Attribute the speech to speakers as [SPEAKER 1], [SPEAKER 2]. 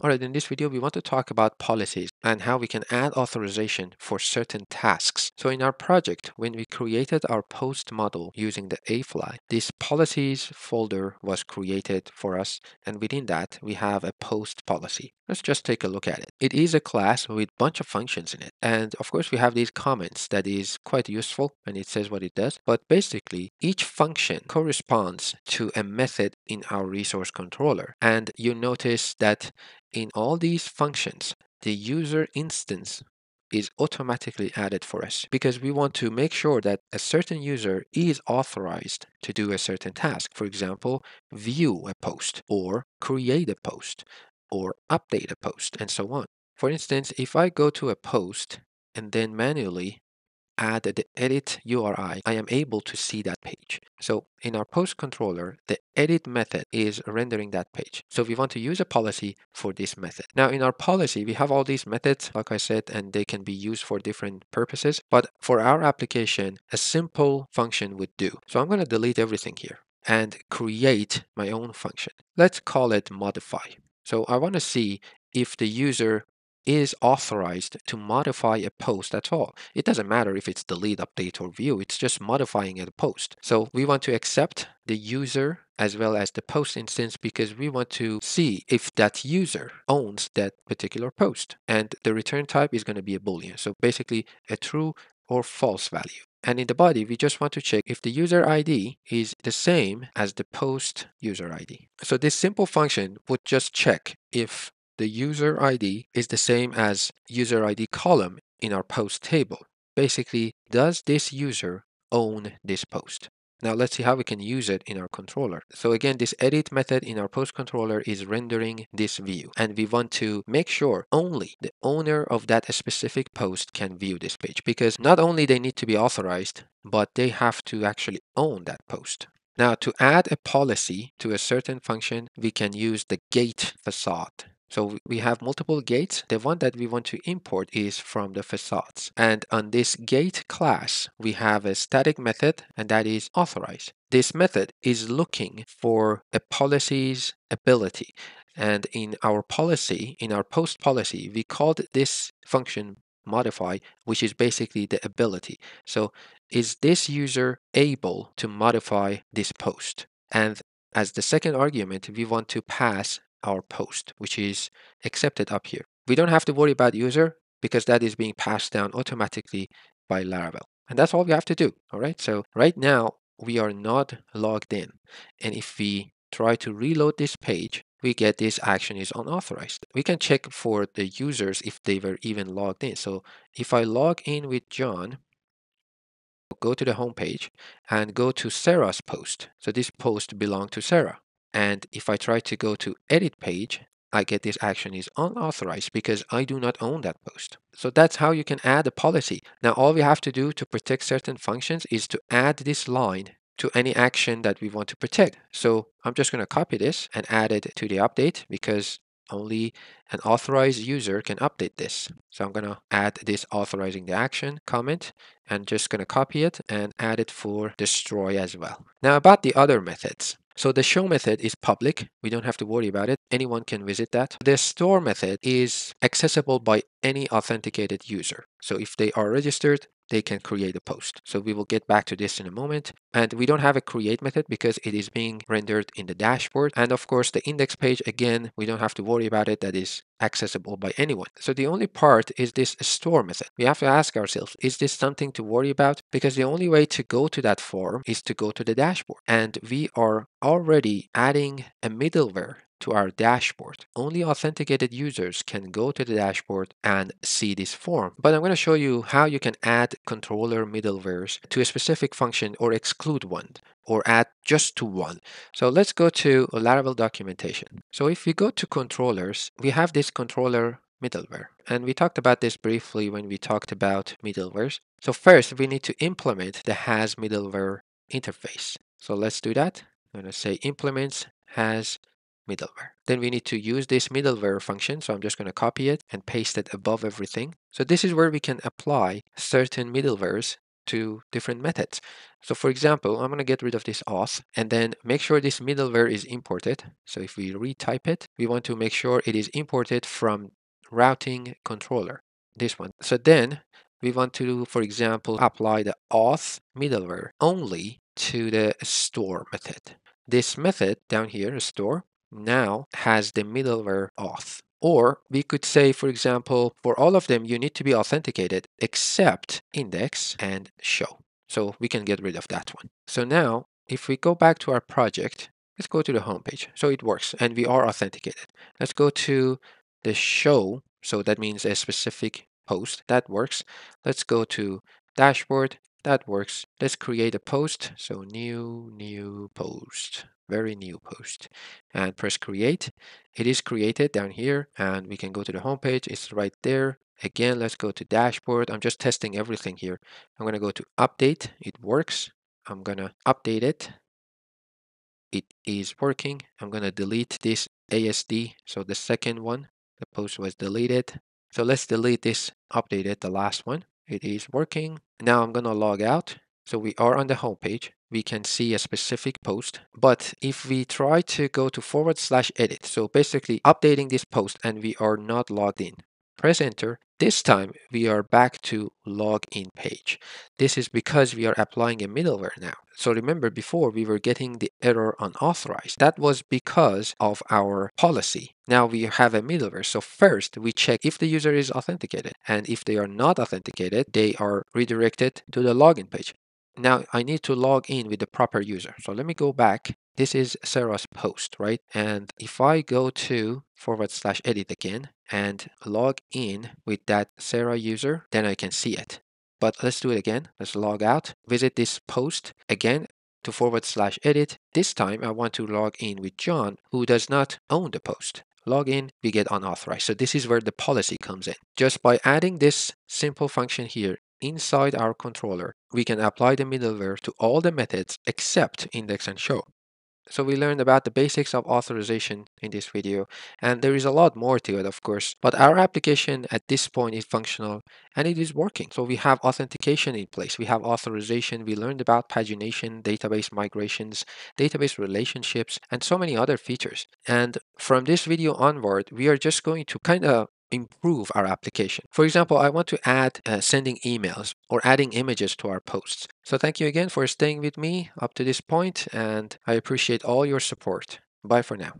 [SPEAKER 1] Alright, in this video, we want to talk about policies and how we can add authorization for certain tasks. So in our project, when we created our post model using the A flag, this policies folder was created for us. And within that, we have a post policy. Let's just take a look at it. It is a class with a bunch of functions in it. And of course, we have these comments that is quite useful and it says what it does. But basically, each function corresponds to a method in our resource controller. And you notice that in all these functions, the user instance is automatically added for us because we want to make sure that a certain user is authorized to do a certain task. For example, view a post or create a post or update a post and so on. For instance, if I go to a post and then manually add the edit URI, I am able to see that page. So in our post controller, the edit method is rendering that page. So we want to use a policy for this method. Now in our policy, we have all these methods, like I said, and they can be used for different purposes. But for our application, a simple function would do. So I'm going to delete everything here and create my own function. Let's call it modify. So I want to see if the user is authorized to modify a post at all. It doesn't matter if it's delete, update, or view, it's just modifying a post. So we want to accept the user as well as the post instance because we want to see if that user owns that particular post. And the return type is going to be a boolean. So basically a true or false value. And in the body, we just want to check if the user ID is the same as the post user ID. So this simple function would just check if the user ID is the same as user ID column in our post table. Basically, does this user own this post? Now let's see how we can use it in our controller. So again, this edit method in our post controller is rendering this view. And we want to make sure only the owner of that specific post can view this page because not only they need to be authorized, but they have to actually own that post. Now to add a policy to a certain function, we can use the gate facade. So we have multiple gates. The one that we want to import is from the facades. And on this gate class, we have a static method and that is authorize. This method is looking for a policy's ability. And in our policy, in our post policy, we called this function modify, which is basically the ability. So is this user able to modify this post? And as the second argument, we want to pass our post, which is accepted up here. We don't have to worry about user because that is being passed down automatically by Laravel. And that's all we have to do. All right. So right now we are not logged in. And if we try to reload this page, we get this action is unauthorized. We can check for the users if they were even logged in. So if I log in with John, go to the home page and go to Sarah's post. So this post belonged to Sarah. And if I try to go to edit page, I get this action is unauthorized because I do not own that post. So that's how you can add a policy. Now, all we have to do to protect certain functions is to add this line to any action that we want to protect. So I'm just going to copy this and add it to the update because only an authorized user can update this. So I'm going to add this authorizing the action comment and just going to copy it and add it for destroy as well. Now about the other methods. So the show method is public. We don't have to worry about it. Anyone can visit that. The store method is accessible by any authenticated user. So if they are registered, they can create a post. So we will get back to this in a moment. And we don't have a create method because it is being rendered in the dashboard. And of course, the index page, again, we don't have to worry about it. That is accessible by anyone. So the only part is this store method. We have to ask ourselves, is this something to worry about? Because the only way to go to that form is to go to the dashboard. And we are already adding a middleware to our dashboard. Only authenticated users can go to the dashboard and see this form. But I'm going to show you how you can add controller middlewares to a specific function or exclude one or add just to one. So let's go to Laravel documentation. So if we go to controllers, we have this controller middleware. And we talked about this briefly when we talked about middlewares. So first, we need to implement the has middleware interface. So let's do that. I'm going to say implements has middleware. Then we need to use this middleware function. So I'm just going to copy it and paste it above everything. So this is where we can apply certain middlewares to different methods. So for example, I'm going to get rid of this auth and then make sure this middleware is imported. So if we retype it, we want to make sure it is imported from routing controller, this one. So then we want to, for example, apply the auth middleware only to the store method. This method down here, store, now has the middleware auth. Or we could say, for example, for all of them, you need to be authenticated except index and show. So we can get rid of that one. So now if we go back to our project, let's go to the home page. So it works and we are authenticated. Let's go to the show. So that means a specific post that works. Let's go to dashboard that works. Let's create a post. So new, new post very new post and press create. It is created down here and we can go to the home page. It's right there. Again, let's go to dashboard. I'm just testing everything here. I'm going to go to update. It works. I'm going to update it. It is working. I'm going to delete this ASD. So the second one, the post was deleted. So let's delete this updated, the last one. It is working. Now I'm going to log out. So we are on the home page we can see a specific post. But if we try to go to forward slash edit, so basically updating this post and we are not logged in, press enter. This time we are back to login page. This is because we are applying a middleware now. So remember before we were getting the error unauthorized. That was because of our policy. Now we have a middleware. So first we check if the user is authenticated. And if they are not authenticated, they are redirected to the login page. Now I need to log in with the proper user. So let me go back. This is Sarah's post, right? And if I go to forward slash edit again and log in with that Sarah user, then I can see it. But let's do it again. Let's log out, visit this post again to forward slash edit. This time I want to log in with John, who does not own the post. Log in, we get unauthorized. So this is where the policy comes in. Just by adding this simple function here Inside our controller, we can apply the middleware to all the methods except index and show. So we learned about the basics of authorization in this video, and there is a lot more to it, of course, but our application at this point is functional and it is working. So we have authentication in place, we have authorization, we learned about pagination, database migrations, database relationships, and so many other features. And from this video onward, we are just going to kind of improve our application. For example, I want to add uh, sending emails or adding images to our posts. So thank you again for staying with me up to this point and I appreciate all your support. Bye for now.